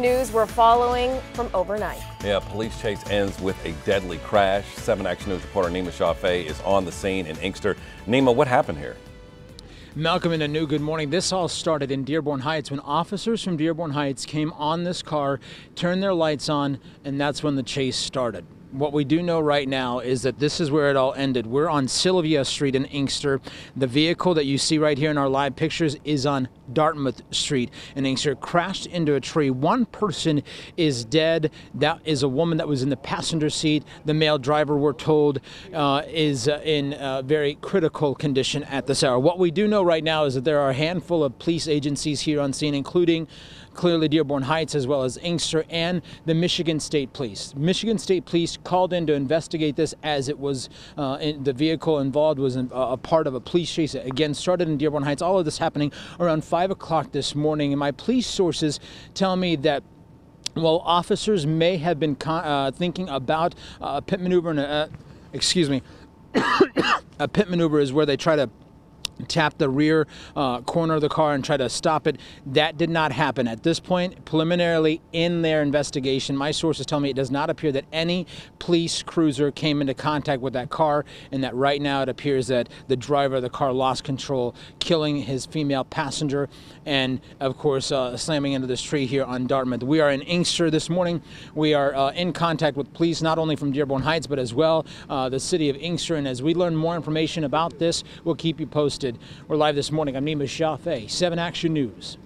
News we're following from overnight. Yeah, police chase ends with a deadly crash. 7 Action News reporter Nima Shafay is on the scene in Inkster. Nima, what happened here? Malcolm and Anu, good morning. This all started in Dearborn Heights when officers from Dearborn Heights came on this car, turned their lights on, and that's when the chase started what we do know right now is that this is where it all ended. We're on Sylvia Street in Inkster. The vehicle that you see right here in our live pictures is on Dartmouth Street in Inkster. Crashed into a tree. One person is dead. That is a woman that was in the passenger seat. The male driver, we're told, uh, is uh, in a very critical condition at this hour. What we do know right now is that there are a handful of police agencies here on scene, including clearly Dearborn Heights as well as Inkster and the Michigan State Police. Michigan State Police called in to investigate this as it was uh, in, the vehicle involved was in, uh, a part of a police chase. Again, started in Dearborn Heights. All of this happening around 5 o'clock this morning. And my police sources tell me that well, officers may have been uh, thinking about a pit maneuver. And a, excuse me, a pit maneuver is where they try to tap the rear uh, corner of the car and try to stop it. That did not happen. At this point, preliminarily in their investigation, my sources tell me it does not appear that any police cruiser came into contact with that car, and that right now it appears that the driver of the car lost control, killing his female passenger, and of course, uh, slamming into this tree here on Dartmouth. We are in Inkster this morning. We are uh, in contact with police, not only from Dearborn Heights, but as well uh, the city of Inkster. And as we learn more information about this, we'll keep you posted. We're live this morning. I'm Nima Shafay, 7 Action News.